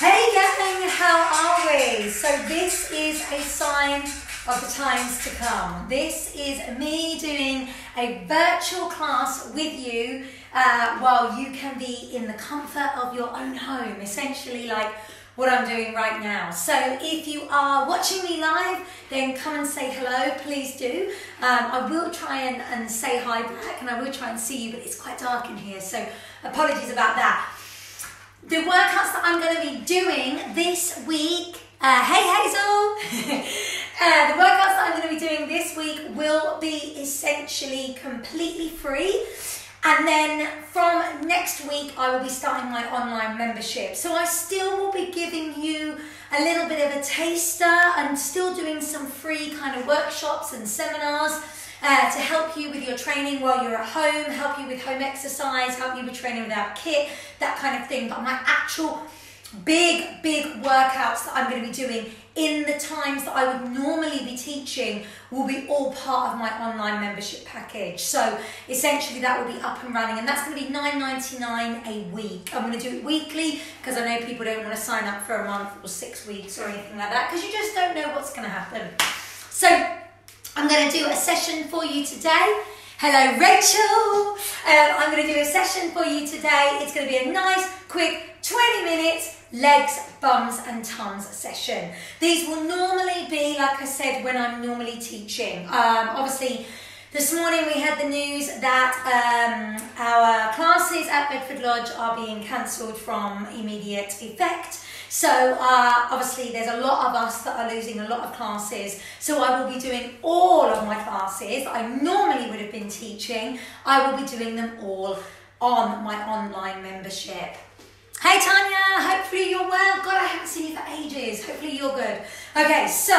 Hey gang, how are we? So this is a sign of the times to come. This is me doing a virtual class with you uh, while you can be in the comfort of your own home, essentially like what I'm doing right now. So if you are watching me live, then come and say hello, please do. Um, I will try and, and say hi back and I will try and see you, but it's quite dark in here, so apologies about that. The workouts that I'm going to be doing this week, uh, hey Hazel! uh, the workouts that I'm going to be doing this week will be essentially completely free. And then from next week, I will be starting my online membership. So I still will be giving you a little bit of a taster and still doing some free kind of workshops and seminars uh, to help you with your training while you're at home, help you with home exercise, help you with training without kit, that kind of thing. But my actual big, big workouts that I'm going to be doing in the times that I would normally be teaching will be all part of my online membership package. So essentially that will be up and running and that's going to be $9.99 a week. I'm going to do it weekly because I know people don't want to sign up for a month or six weeks or anything like that because you just don't know what's going to happen. So I'm going to do a session for you today. Hello, Rachel. Um, I'm going to do a session for you today. It's going to be a nice, quick 20 minutes legs, bums and tums session. These will normally be, like I said, when I'm normally teaching. Um, obviously, this morning we had the news that um, our classes at Bedford Lodge are being cancelled from immediate effect. So uh, obviously there's a lot of us that are losing a lot of classes. So I will be doing all of my classes I normally would have been teaching. I will be doing them all on my online membership. Hey Tanya, hopefully you're well. God, I haven't seen you for ages. Hopefully you're good. Okay, so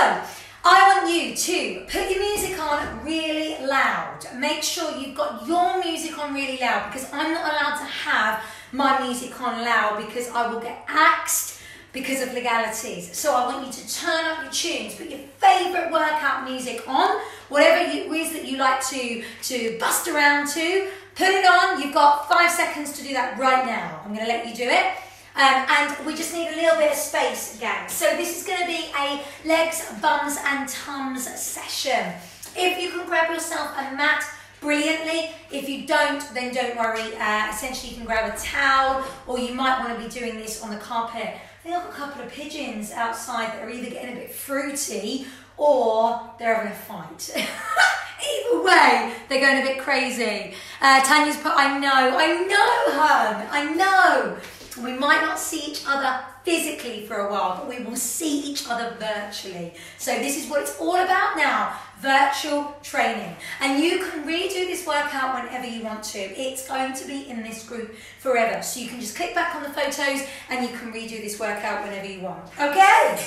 I want you to put your music on really loud. Make sure you've got your music on really loud because I'm not allowed to have my music on loud because I will get axed because of legalities. So I want you to turn up your tunes, put your favourite workout music on, whatever it is that you like to, to bust around to, put it on. You've got five seconds to do that right now. I'm to let you do it. Um, and we just need a little bit of space, gang. So this is going to be a legs, bums and tums session. If you can grab yourself a mat, brilliantly. If you don't, then don't worry. Uh, essentially, you can grab a towel or you might want to be doing this on the carpet I've got a couple of pigeons outside that are either getting a bit fruity or they're having a fight. Either way, they're going a bit crazy. Uh, Tanya's put, I know, I know, hun, I know. We might not see each other physically for a while, but we will see each other virtually. So this is what it's all about now, virtual training. And you can redo this workout whenever you want to. It's going to be in this group forever. So you can just click back on the photos and you can redo this workout whenever you want. Okay?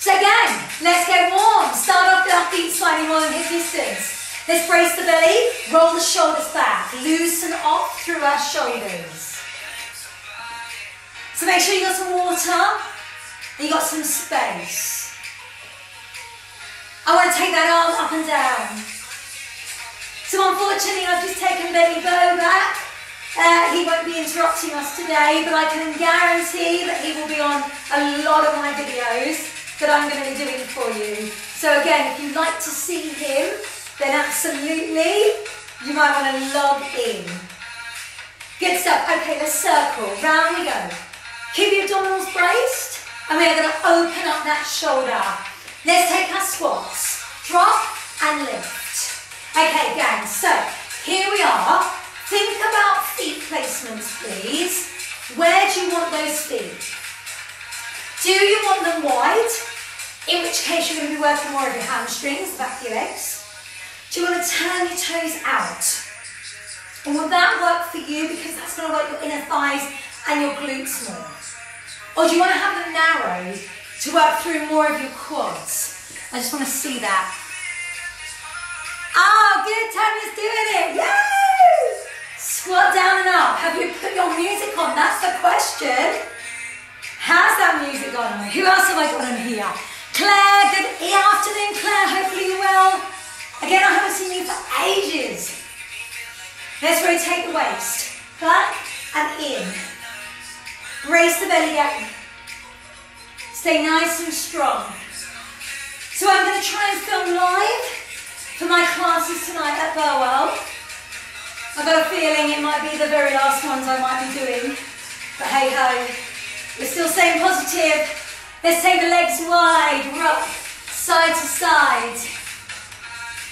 So again, let's get warm. Start off with our feet slightly more than hip distance. Let's brace the belly, roll the shoulders back, loosen off through our shoulders. So make sure you got some water, and you got some space. I want to take that arm up and down. So unfortunately I've just taken Benny Bow back. Uh, he won't be interrupting us today, but I can guarantee that he will be on a lot of my videos that I'm going to be doing for you. So again, if you'd like to see him, then absolutely you might want to log in. Good stuff. Okay, let's circle. Round we go. Keep your abdominals braced. And we are going to open up that shoulder. Let's take our squats. Drop and lift. Okay, gang. So here we are. Think about feet placements, please. Where do you want those feet? Do you want them wide? In which case you're going to be working more of your hamstrings, the back of your legs. Do you want to turn your toes out? And will that work for you? Because that's going to work your inner thighs and your glutes more. Or do you want to have them narrowed to work through more of your quads? I just want to see that. Oh, good, Tanya's doing it. Yay! Squat down and up. Have you put your music on? That's the question. How's that music on? Who else have I got on here? Claire, good afternoon, Claire. Hopefully you're well. Again, I haven't seen you for ages. Let's rotate the waist. Back and in. Brace the belly down. Stay nice and strong. So I'm going to try and film live for my classes tonight at Burwell. I've got a feeling it might be the very last ones I might be doing. But hey ho, we're still staying positive. Let's take the legs wide, rock side to side.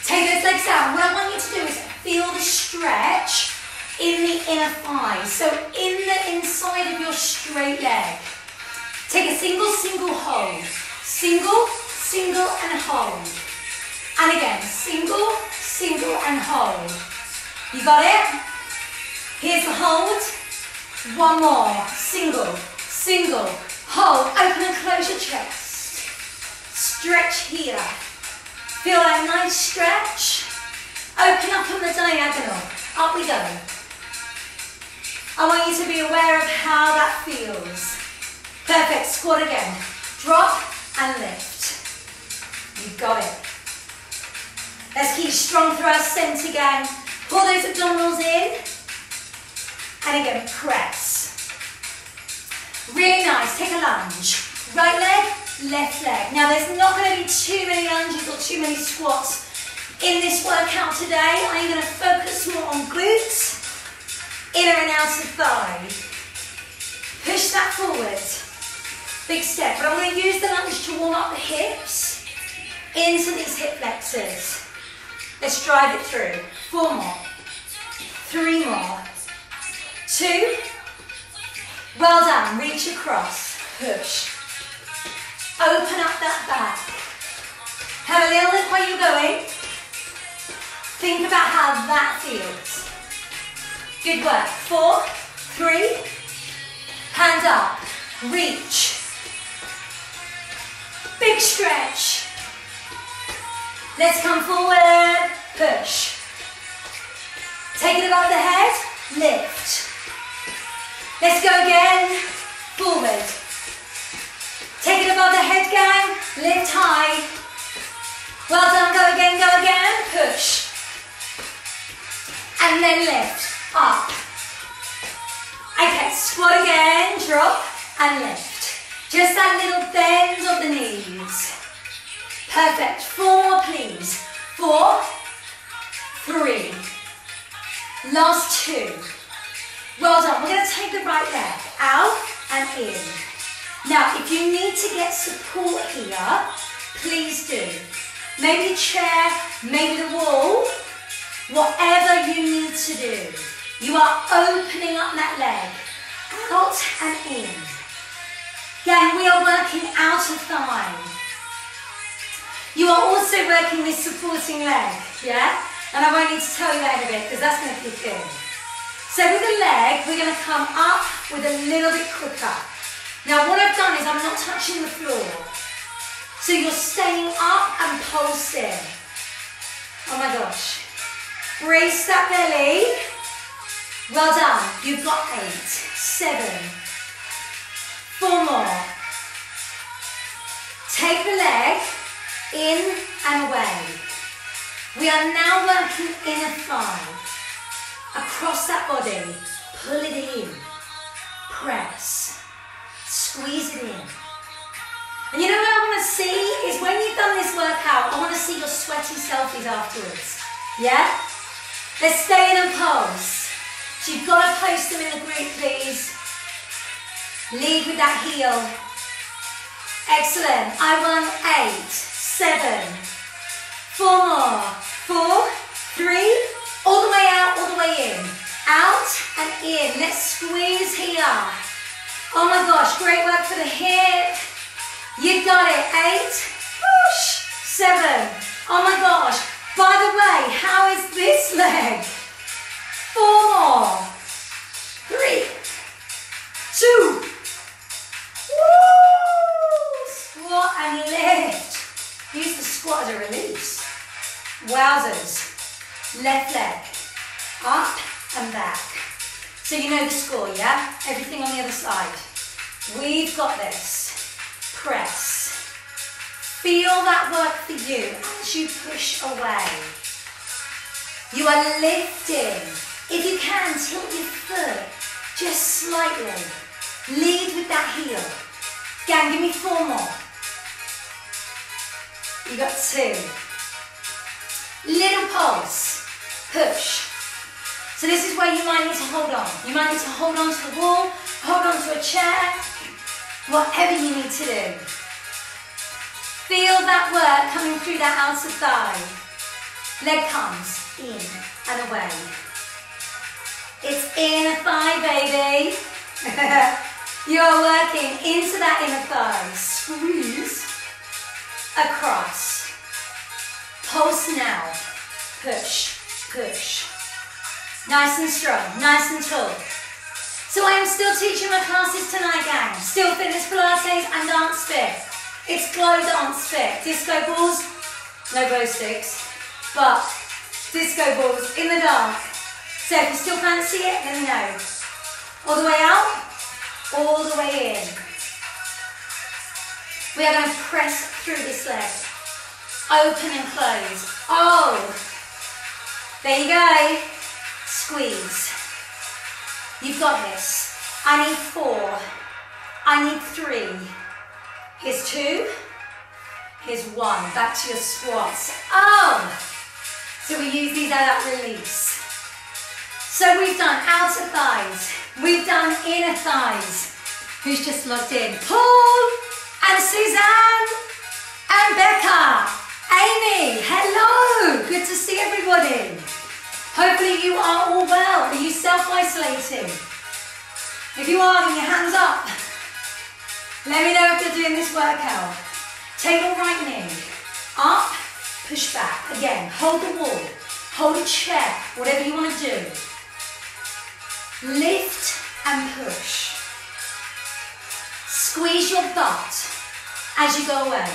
Take those legs out. What I want you to do is feel the stretch in the inner thigh. So in the inside of your straight leg. Take a single, single hold. Single, single and hold. And again, single, single and hold. You got it? Here's the hold. One more. Single, single, hold. Open and close your chest. Stretch here. Feel that nice stretch. Open up on the diagonal. Up we go. I want you to be aware of how that feels. Perfect. Squat again. Drop and lift. You got it. Let's keep strong through our center again. Pull those abdominals in. And again, press. Really nice. Take a lunge. Right leg, left leg. Now, there's not going to be too many lunges or too many squats in this workout today. I'm going to focus more on glutes, inner and outer thigh. Push that forward. Big step. But I'm going to use the lunge to warm up the hips into these hip flexors. Let's drive it through. Four more. Three more. Two. Well done. Reach across. Push. Open up that back. Have a little look where you're going. Think about how that feels. Good work. Four, three, hand up, reach. Big stretch. Let's come forward, push. Take it above the head, lift. Let's go again, forward. Take it above the head, gang, lift high. Well done, go again, go again, push. And then lift, up. Okay, squat again, drop and lift. Just that little bend of the knees. Perfect. Four please. Four, three. Last two. Well done. We're going to take the right leg out and in. Now, if you need to get support here, please do. Maybe chair, maybe the wall, whatever you need to do. You are opening up that leg, out and in. Again, we are working out of thigh. You are also working this supporting leg, yeah? And I won't need to tell you that in a bit because that's going to kick in. So with the leg, we're going to come up with a little bit quicker. Now what I've done is I'm not touching the floor. So you're staying up and pulsing. Oh my gosh. Brace that belly. Well done. You've got eight, seven, four more. Take the leg in and away. We are now working inner thigh, across that body, pull it in, press, squeeze it in. And you know what I want to see is when you've done this workout, I want to see your sweaty selfies afterwards. Yeah? Let's stay in and pose. So you've got to post them in the group, please. Lead with that heel. Excellent. I want eight seven, four more, four, three, all the way out, all the way in, out and in. Let's squeeze here. Oh my gosh, great work for the hip. You got it, eight, push, seven. Oh my gosh, by the way, how is this leg? Four more, Left leg. Up and back. So you know the score, yeah? Everything on the other side. We've got this. Press. Feel that work for you as you push away. You are lifting. If you can, tilt your foot just slightly. Lead with that heel. Gang, give me four more. You got two. Little pulse. Push. So this is where you might need to hold on. You might need to hold on to the wall, hold on to a chair, whatever you need to do. Feel that work coming through that outer thigh. Leg comes in and away. It's inner thigh, baby. you are working into that inner thigh. Squeeze across. Pulse now. Push, push. Nice and strong, nice and tall. So I am still teaching my classes tonight, gang. Still fitness Pilates and dance fit. It's glow dance fit. Disco balls, no glow sticks, but disco balls in the dark. So if you still fancy it, let me know. All the way out, all the way in. We are going to press through this leg. Open and close. Oh, there you go. Squeeze. You've got this. I need four. I need three. Here's two. Here's one. Back to your squats. Oh! So we use these that release. So we've done outer thighs. We've done inner thighs. Who's just logged in? Paul and Suzanne and Becca. Amy, hello. You are all well. Are you self-isolating? If you are, then your hands up. Let me know if you're doing this workout. Table right knee. Up, push back. Again, hold the wall. Hold a chair, whatever you want to do. Lift and push. Squeeze your butt as you go away.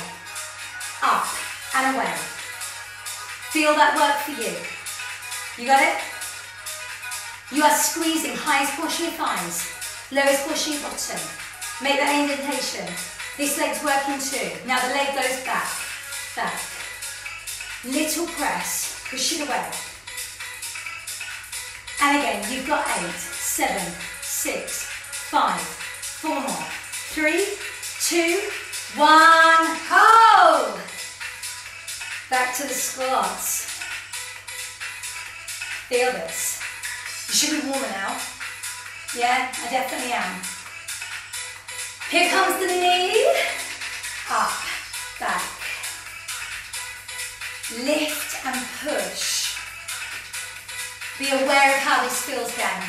Up and away. Feel that work for you. You got it? You are squeezing highest portion of thighs, lowest portion of bottom. Make that indentation. This leg's working too. Now the leg goes back, back. Little press, push it away. And again, you've got eight, seven, six, five, four more. Three, two, one, hold. Back to the squats. Feel this. You should be warmer now. Yeah, I definitely am. Here comes the knee. Up, back. Lift and push. Be aware of how this feels then.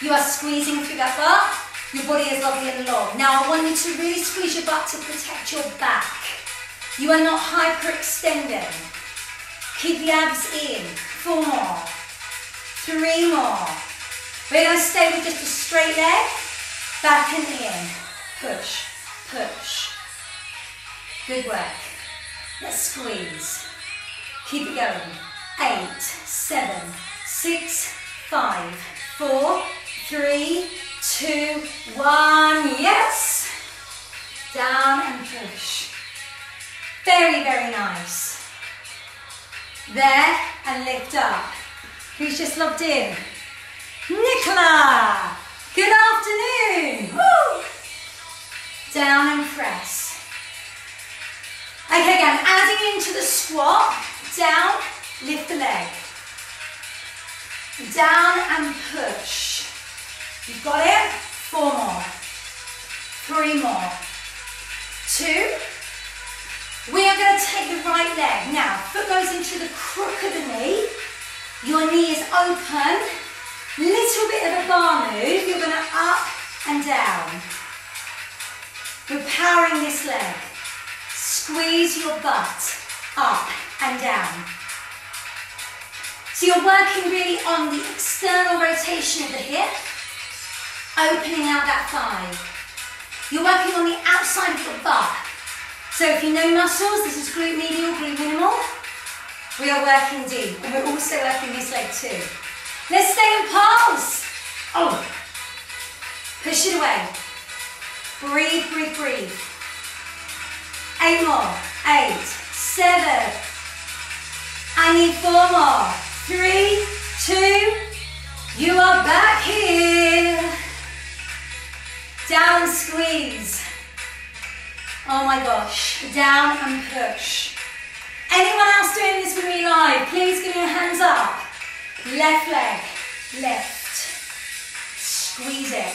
You are squeezing through that butt. Your body is lovely and long. Now I want you to really squeeze your butt to protect your back. You are not hyperextending. Keep the abs in. Four more. Three more. We're going to stay with just a straight leg. Back and in. Push, push. Good work. Let's squeeze. Keep it going. Eight, seven, six, five, four, three, two, one. Yes. Down and push. Very, very nice. There and lift up. Who's just logged in? Nicola! Good afternoon! Woo! Down and press. Okay, again, adding into the squat. Down, lift the leg. Down and push. You've got it? Four more. Three more. Two. We are going to take the right leg. Now, foot goes into the crook of the knee. Your knee is open. Little bit of a bar move. You're going to up and down. We're powering this leg. Squeeze your butt up and down. So you're working really on the external rotation of the hip, opening out that thigh. You're working on the outside of the butt. So if you know muscles, this is glute medial, glute minimal. We are working deep, and we're also working this leg too. Let's stay in pulse. Oh, push it away. Breathe, breathe, breathe. Eight more, eight, seven. I need four more, three, two. You are back here. Down, squeeze. Oh my gosh, down and push. Anyone else doing this with me live, please give me your hands up. Left leg, lift. Squeeze it.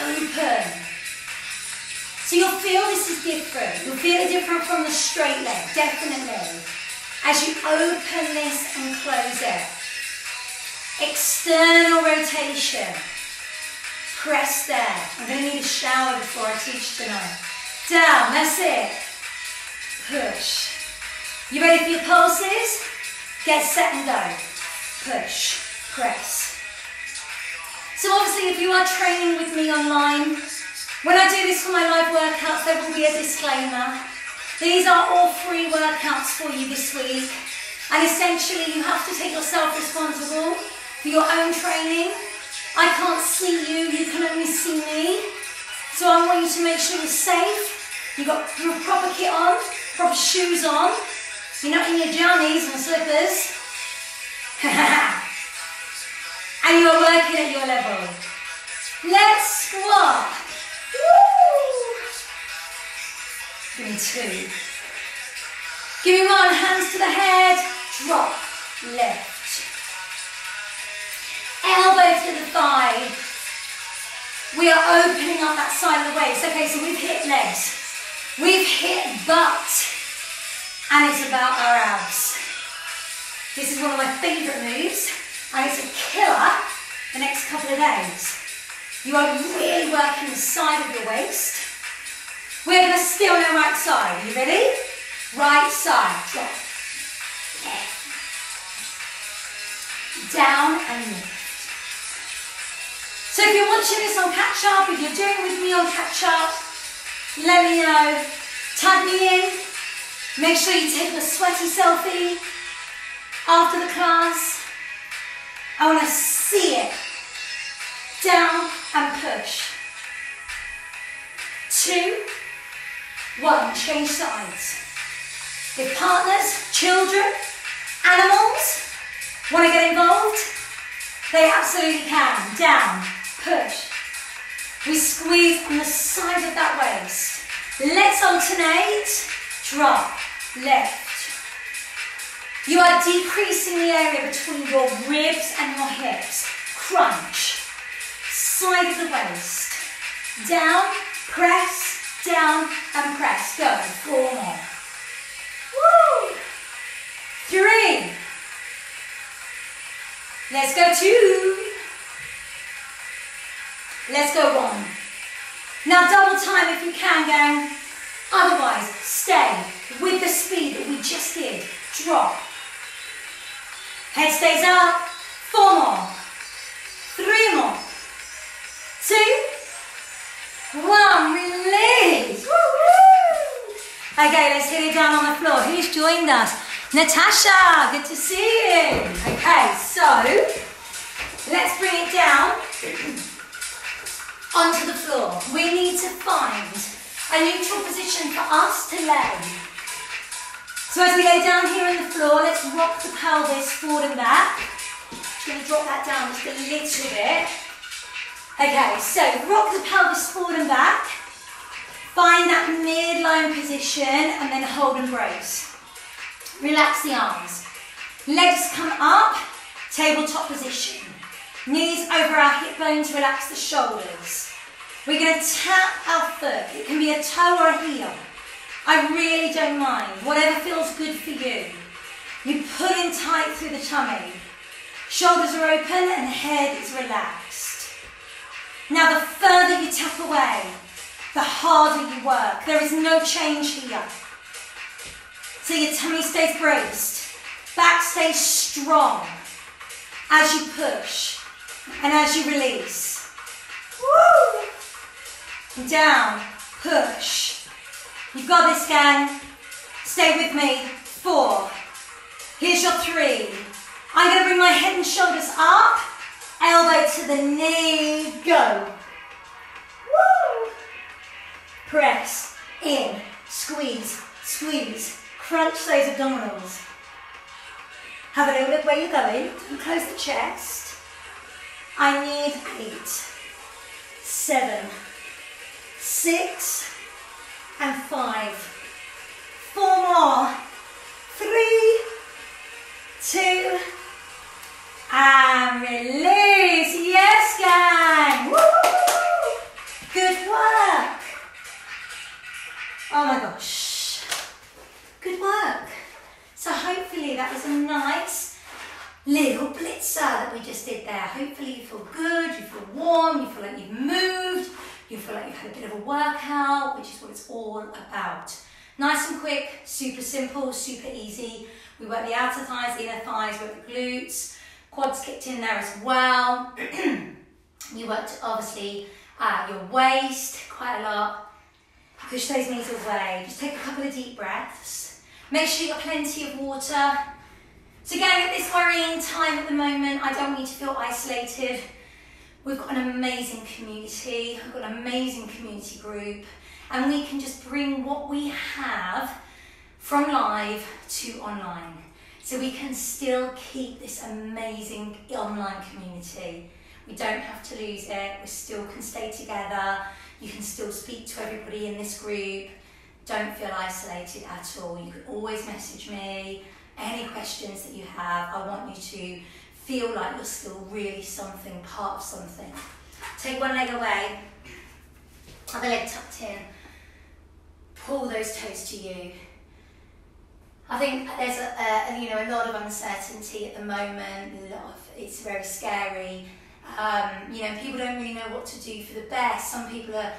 Open. So you'll feel this is different. You'll feel it different from the straight leg, definitely. As you open this and close it. External rotation. Press there. I'm going to need a shower before I teach tonight. Down, that's it. Push. You ready for your pulses? Get set and go. Push, press. So obviously if you are training with me online, when I do this for my live workouts, there will be a disclaimer. These are all free workouts for you this week. And essentially you have to take yourself responsible for your own training. I can't see you, you can only see me. So I want you to make sure you're safe. You've got your proper kit on, proper shoes on. You're not in your jammies and slippers. and you're working at your level. Let's squat. Woo! Give me two. Give me one, hands to the head, drop, lift. Elbow to the thigh. We are opening up that side of the waist. Okay, so we've hit legs. We've hit butt and it's about our abs. This is one of my favourite moves, and it's a killer the next couple of days. You are really working the side of your waist. We're going to stay on right side. You ready? Right side, drop. Down and lift. So if you're watching this on catch up, if you're doing with me on catch up, let me know. Tag me in, Make sure you take a sweaty selfie after the class. I want to see it. Down and push. Two, one, change sides. If partners, children, animals want to get involved, they absolutely can. Down, push. We squeeze on the side of that waist. Let's alternate. Drop, left. You are decreasing the area between your ribs and your hips. Crunch. Side of the waist. Down, press, down, and press. Go. Four more. Woo! Three. Let's go two. Let's go one. Now double time if you can, gang. Otherwise, stay with the speed that we just did. Drop. Head stays up. Four more. Three more. Two. One. Release. Okay, let's get it down on the floor. Who's joined us? Natasha, good to see you. Okay, so let's bring it down onto the floor. We need to find a neutral position for us to lay. So as we lay down here on the floor, let's rock the pelvis forward and back. Just going to drop that down just a little bit. Okay, so rock the pelvis forward and back. Find that midline position and then hold and brace. Relax the arms. Legs come up, tabletop position. Knees over our hip bones, relax the shoulders. We're going to tap our foot. It can be a toe or a heel. I really don't mind. Whatever feels good for you. You pull in tight through the tummy. Shoulders are open and head is relaxed. Now the further you tap away, the harder you work. There is no change here. So your tummy stays braced. Back stays strong as you push and as you release. Woo! down, push. You've got this, gang. Stay with me. Four. Here's your three. I'm going to bring my head and shoulders up, elbow to the knee, go. Woo! Press, in, squeeze, squeeze. Crunch those abdominals. Have a little look where you're going. And close the chest. I need eight, seven, six, and five. Four more. Three, two, and release. Yes, gang. Woo! Good work. Oh my gosh. Good work. So hopefully that was a nice little blitzer that we just did there. Hopefully you feel good, you feel warm, you feel like you've moved, you feel like you've had a bit of a workout, which is what it's all about. Nice and quick, super simple, super easy. We work the outer thighs, inner thighs, work the glutes, quads kicked in there as well. you worked obviously uh, your waist quite a lot. Push those knees away. Just take a couple of deep breaths. Make sure you've got plenty of water. So again, at this worrying time at the moment, I don't want you to feel isolated. We've got an amazing community, we've got an amazing community group, and we can just bring what we have from live to online. So we can still keep this amazing online community. We don't have to lose it, we still can stay together, you can still speak to everybody in this group. Don't feel isolated at all. You can always message me, any questions that you have. I want you to feel like you're still really something, part of something. Take one leg away, other leg tucked in. Pull those toes to you. I think there's a, a, you know a lot of uncertainty at the moment. A lot of it's very scary. Um, you know, people don't really know what to do for the best. Some people are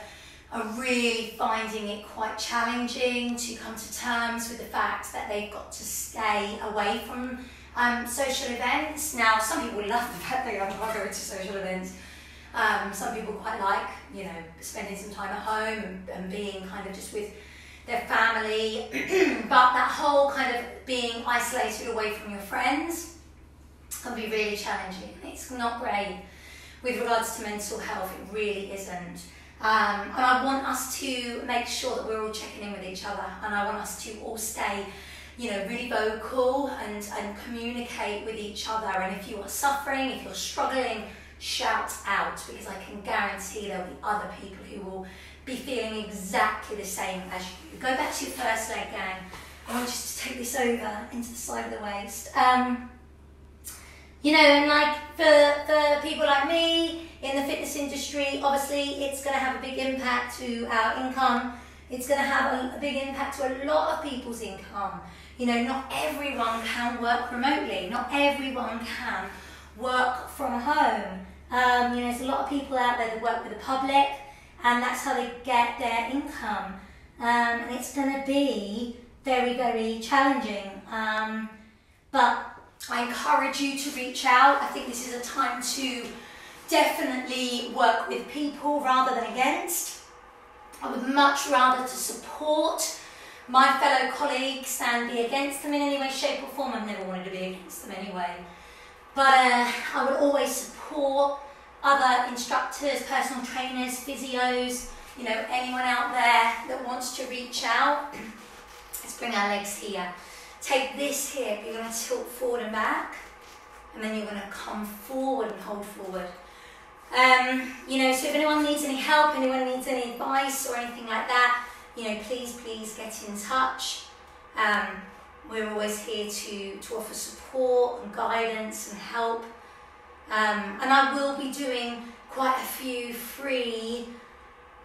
are really finding it quite challenging to come to terms with the fact that they've got to stay away from um, social events. Now, some people love the fact they can't go to social events. Um, some people quite like, you know, spending some time at home and, and being kind of just with their family. but that whole kind of being isolated away from your friends can be really challenging. It's not great with regards to mental health, it really isn't. Um, and I want us to make sure that we're all checking in with each other, and I want us to all stay, you know, really vocal and, and communicate with each other. And if you are suffering, if you're struggling, shout out because I can guarantee there'll be other people who will be feeling exactly the same as you. Go back to your first leg, gang. I want you to take this over into the side of the waist. Um, you know, and like for, for people like me in the fitness industry, obviously it's going to have a big impact to our income. It's going to have a, a big impact to a lot of people's income. You know, not everyone can work remotely. Not everyone can work from home. Um, you know, there's a lot of people out there that work with the public, and that's how they get their income. Um, and it's going to be very, very challenging. Um, but I encourage you to reach out. I think this is a time to definitely work with people rather than against. I would much rather to support my fellow colleagues and be against them in any way, shape or form. I've never wanted to be against them anyway. But uh, I would always support other instructors, personal trainers, physios, you know, anyone out there that wants to reach out. Let's bring our legs here. Take this hip, you're going to tilt forward and back, and then you're going to come forward and hold forward. Um, you know, so if anyone needs any help, anyone needs any advice or anything like that, you know, please, please get in touch. Um, we're always here to, to offer support and guidance and help. Um, and I will be doing quite a few free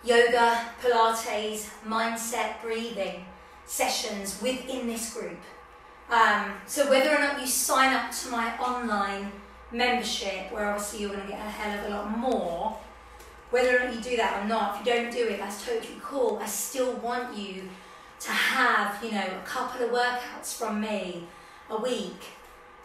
yoga, Pilates, mindset, breathing sessions within this group. Um, so whether or not you sign up to my online membership, where obviously you're going to get a hell of a lot more, whether or not you do that or not, if you don't do it, that's totally cool. I still want you to have, you know, a couple of workouts from me a week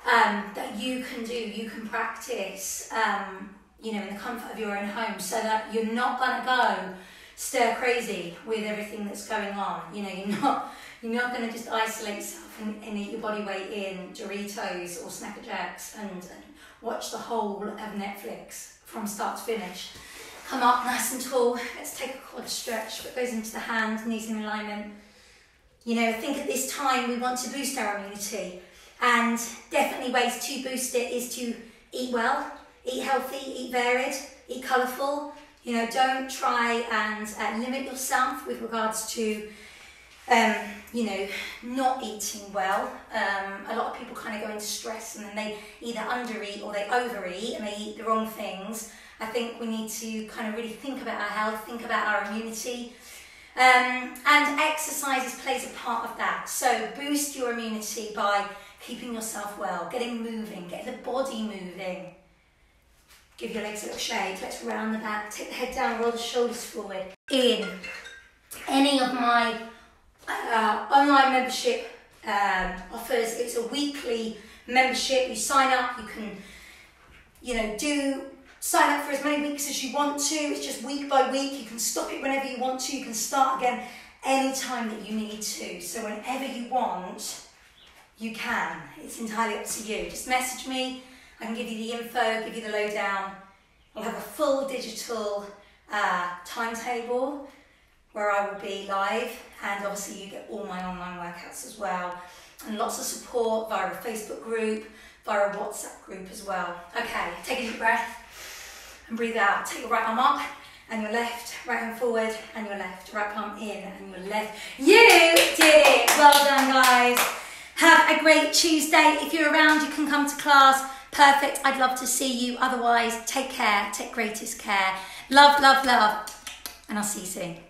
um, that you can do, you can practice, um, you know, in the comfort of your own home, so that you're not going to go stir crazy with everything that's going on. You know, you're not you're not going to just isolate yourself and, and, eat your body weight in Doritos or Snack a Jacks and, and watch the whole of Netflix from start to finish. Come up nice and tall. Let's take a quad stretch that goes into the hands, knees in alignment. You know, I think at this time we want to boost our immunity, and definitely ways to boost it is to eat well, eat healthy, eat varied, eat colourful, You know, don't try and uh, limit yourself with regards to, um, you know, not eating well. Um, a lot of people kind of go into stress and then they either undereat or they overeat and they eat the wrong things. I think we need to kind of really think about our health, think about our immunity. Um, and exercises plays a part of that. So boost your immunity by keeping yourself well, getting moving, get the body moving. Give your legs a little shake. Let's round the back. Take the head down, roll the shoulders forward. In any of my uh, online membership um, offers, it's a weekly membership. You sign up, you can, you know, do sign up for as many weeks as you want to. It's just week by week. You can stop it whenever you want to. You can start again anytime that you need to. So whenever you want, you can. It's entirely up to you. Just message me I can give you the info, give you the lowdown. I'll have a full digital uh, timetable where I will be live, and obviously you get all my online workouts as well, and lots of support via a Facebook group, via a WhatsApp group as well. Okay, take a deep breath and breathe out. Take your right arm up and your left, right hand forward and your left, right palm in and your left. You did it! Well done, guys. Have a great Tuesday. If you're around, you can come to class. Perfect. I'd love to see you. Otherwise, take care. Take greatest care. Love, love, love. And I'll see you soon.